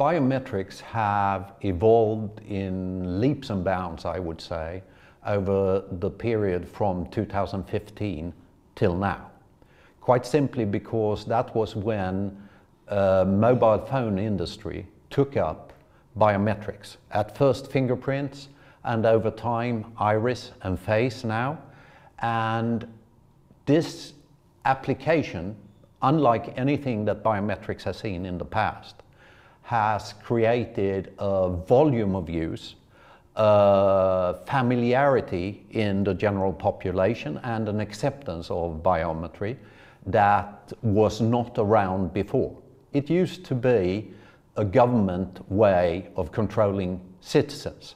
biometrics have evolved in leaps and bounds, I would say, over the period from 2015 till now. Quite simply because that was when uh, mobile phone industry took up biometrics. At first fingerprints and over time iris and face now. And this application, unlike anything that biometrics has seen in the past, has created a volume of use, a familiarity in the general population and an acceptance of biometry that was not around before. It used to be a government way of controlling citizens.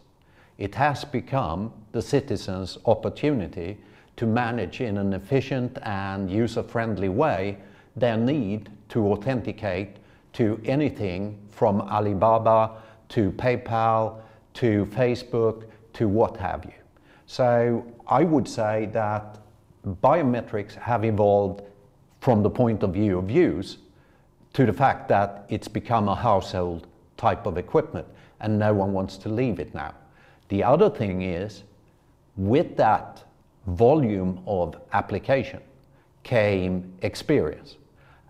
It has become the citizens' opportunity to manage in an efficient and user-friendly way their need to authenticate to anything from Alibaba to PayPal to Facebook to what have you. So I would say that biometrics have evolved from the point of view of use to the fact that it's become a household type of equipment and no one wants to leave it now. The other thing is, with that volume of application came experience.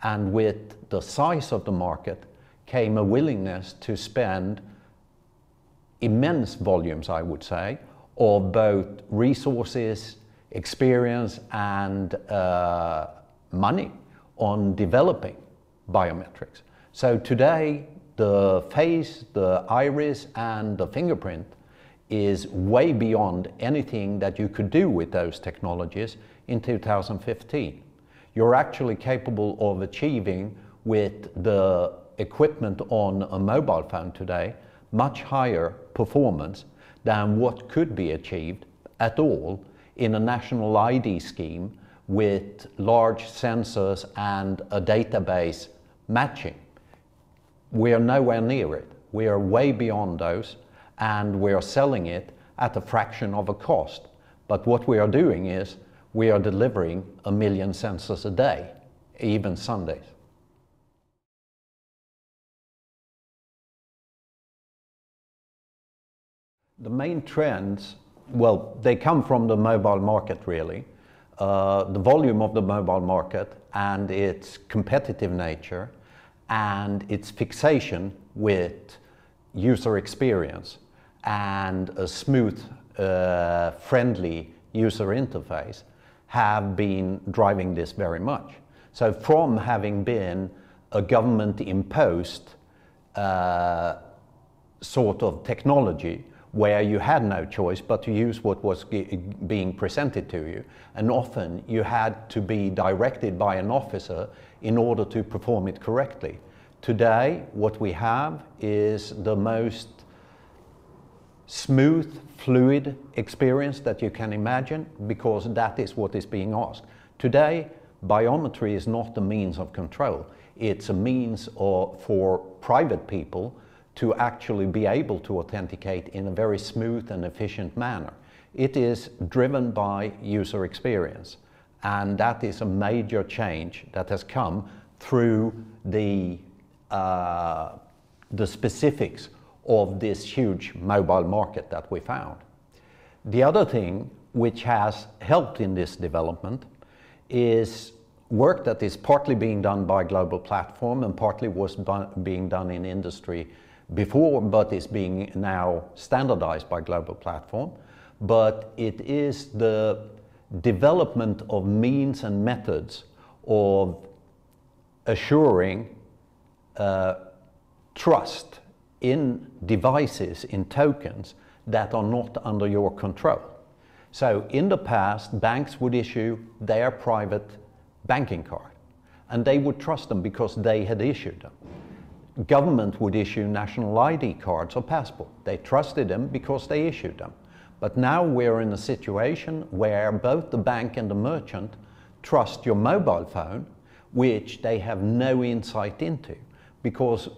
And with the size of the market came a willingness to spend immense volumes, I would say, of both resources, experience, and uh, money on developing biometrics. So today, the face, the iris, and the fingerprint is way beyond anything that you could do with those technologies in 2015. You're actually capable of achieving with the equipment on a mobile phone today much higher performance than what could be achieved at all in a national ID scheme with large sensors and a database matching. We are nowhere near it. We are way beyond those and we are selling it at a fraction of a cost. But what we are doing is we are delivering a million sensors a day, even Sundays. The main trends, well, they come from the mobile market really. Uh, the volume of the mobile market and its competitive nature and its fixation with user experience and a smooth, uh, friendly user interface have been driving this very much. So from having been a government imposed uh, sort of technology where you had no choice but to use what was being presented to you. And often you had to be directed by an officer in order to perform it correctly. Today, what we have is the most smooth, fluid experience that you can imagine because that is what is being asked. Today, biometry is not a means of control. It's a means of, for private people to actually be able to authenticate in a very smooth and efficient manner. It is driven by user experience. And that is a major change that has come through the, uh, the specifics of this huge mobile market that we found. The other thing which has helped in this development is work that is partly being done by GlobalPlatform and partly was being done in industry before, but is being now standardized by GlobalPlatform. But it is the development of means and methods of assuring uh, trust in devices, in tokens that are not under your control. So in the past, banks would issue their private banking card and they would trust them because they had issued them. Government would issue national ID cards or passport. They trusted them because they issued them. But now we're in a situation where both the bank and the merchant trust your mobile phone, which they have no insight into because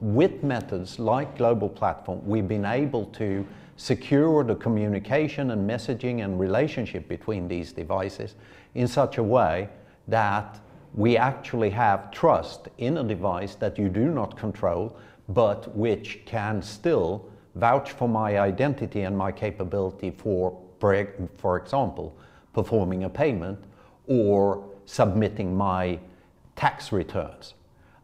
with methods like GlobalPlatform, we've been able to secure the communication and messaging and relationship between these devices in such a way that we actually have trust in a device that you do not control, but which can still vouch for my identity and my capability for, for example, performing a payment or submitting my tax returns.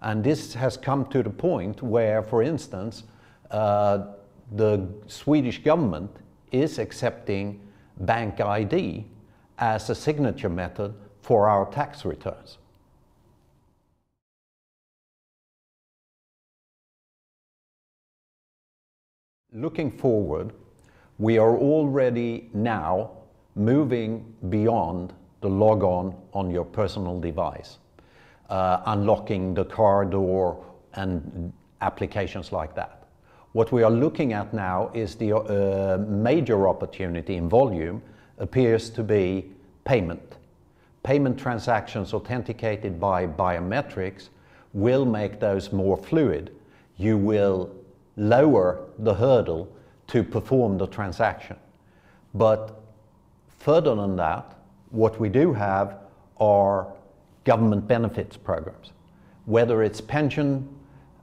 And this has come to the point where, for instance, uh, the Swedish government is accepting BankID as a signature method for our tax returns. Looking forward, we are already now moving beyond the log on on your personal device, uh, unlocking the car door and applications like that. What we are looking at now is the uh, major opportunity in volume appears to be payment. Payment transactions authenticated by biometrics will make those more fluid. You will lower the hurdle to perform the transaction. But further than that, what we do have are government benefits programs, whether it's pension,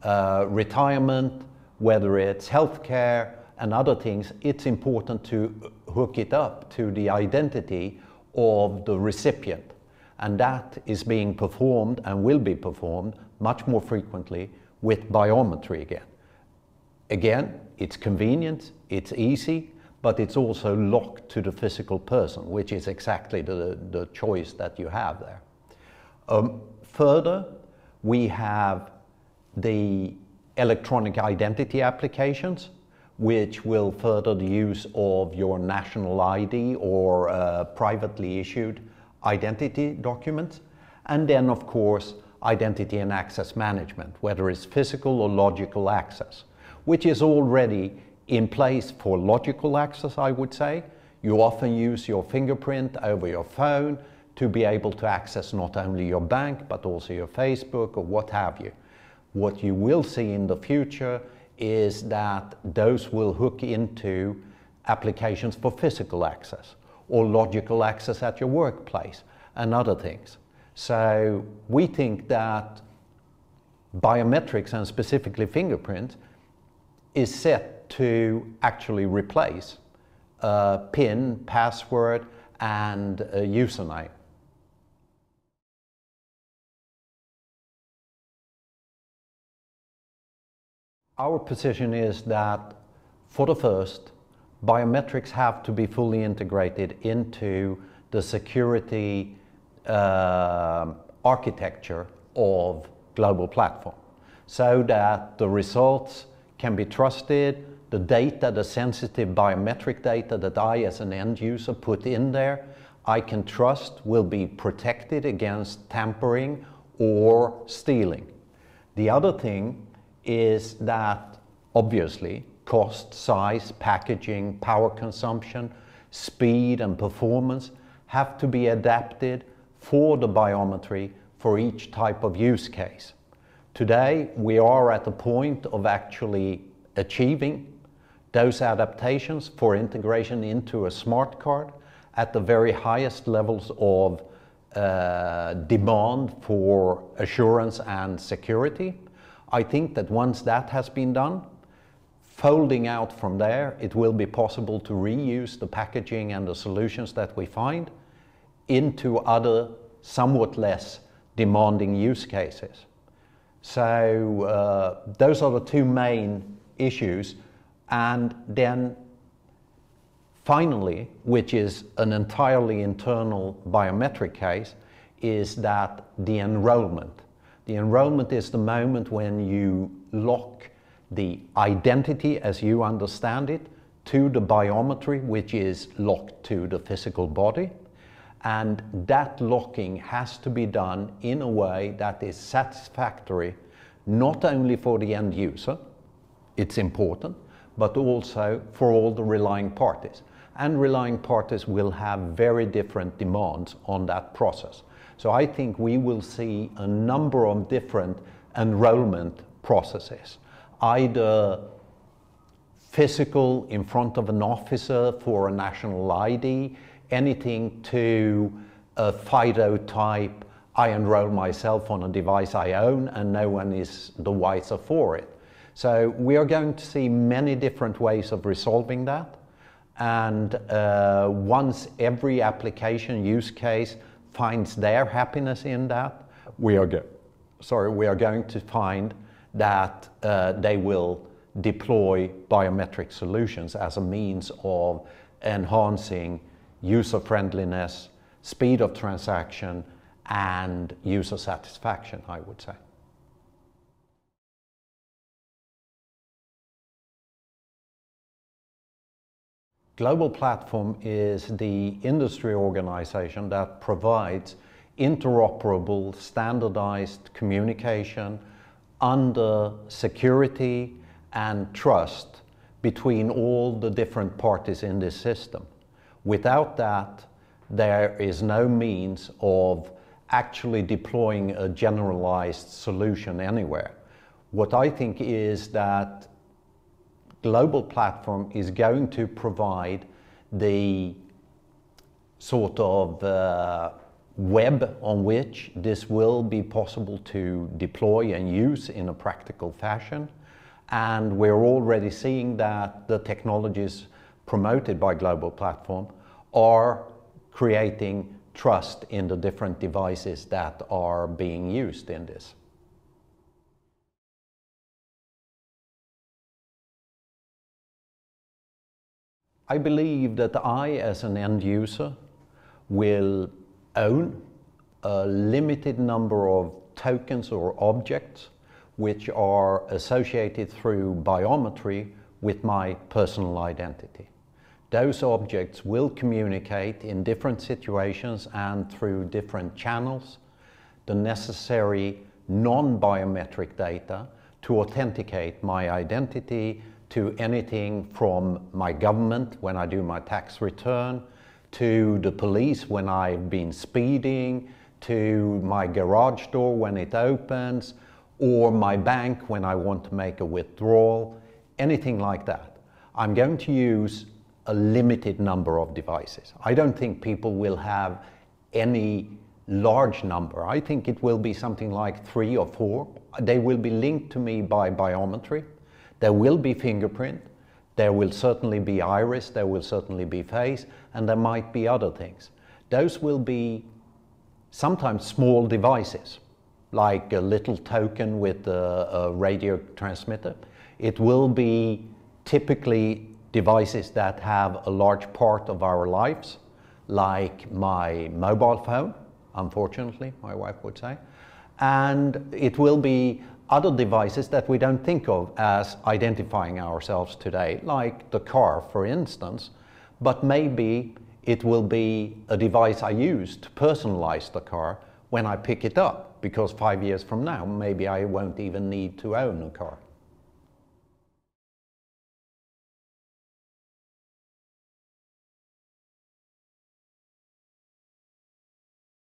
uh, retirement, whether it's healthcare and other things, it's important to hook it up to the identity of the recipient. And that is being performed and will be performed much more frequently with biometry again. Again, it's convenient, it's easy, but it's also locked to the physical person, which is exactly the, the choice that you have there. Um, further, we have the electronic identity applications, which will further the use of your national ID or uh, privately issued identity documents. And then, of course, identity and access management, whether it's physical or logical access which is already in place for logical access, I would say. You often use your fingerprint over your phone to be able to access not only your bank, but also your Facebook or what have you. What you will see in the future is that those will hook into applications for physical access or logical access at your workplace and other things. So we think that biometrics and specifically fingerprint is set to actually replace PIN, password, and username. Our position is that, for the first, biometrics have to be fully integrated into the security uh, architecture of GlobalPlatform so that the results can be trusted. The data, the sensitive biometric data that I as an end user put in there, I can trust will be protected against tampering or stealing. The other thing is that obviously cost, size, packaging, power consumption, speed and performance have to be adapted for the biometry for each type of use case. Today, we are at the point of actually achieving those adaptations for integration into a smart card at the very highest levels of uh, demand for assurance and security. I think that once that has been done, folding out from there, it will be possible to reuse the packaging and the solutions that we find into other somewhat less demanding use cases. So uh, those are the two main issues. And then finally, which is an entirely internal biometric case, is that the enrollment. The enrollment is the moment when you lock the identity as you understand it to the biometry, which is locked to the physical body. And that locking has to be done in a way that is satisfactory, not only for the end user, it's important, but also for all the relying parties. And relying parties will have very different demands on that process. So I think we will see a number of different enrollment processes, either physical in front of an officer for a national ID, anything to a FIDO type, I enroll myself on a device I own and no one is the wiser for it. So we are going to see many different ways of resolving that. And uh, once every application use case finds their happiness in that, we are, go- sorry, we are going to find that uh, they will deploy biometric solutions as a means of enhancing user friendliness, speed of transaction, and user satisfaction, I would say. GlobalPlatform is the industry organization that provides interoperable, standardized communication under security and trust between all the different parties in this system. Without that, there is no means of actually deploying a generalized solution anywhere. What I think is that GlobalPlatform is going to provide the sort of uh, web on which this will be possible to deploy and use in a practical fashion. And we're already seeing that the technologies promoted by GlobalPlatform are creating trust in the different devices that are being used in this. I believe that I, as an end user, will own a limited number of tokens or objects which are associated through biometry with my personal identity. Those objects will communicate in different situations and through different channels the necessary non-biometric data to authenticate my identity to anything from my government when I do my tax return, to the police when I've been speeding, to my garage door when it opens, or my bank when I want to make a withdrawal, anything like that. I'm going to use a limited number of devices. I don't think people will have any large number. I think it will be something like three or four. They will be linked to me by biometry. There will be fingerprint, there will certainly be iris, there will certainly be face, and there might be other things. Those will be sometimes small devices, like a little token with a, a radio transmitter. It will be typically devices that have a large part of our lives, like my mobile phone, unfortunately, my wife would say. And it will be other devices that we don't think of as identifying ourselves today, like the car, for instance, but maybe it will be a device I use to personalize the car when I pick it up, because five years from now, maybe I won't even need to own a car.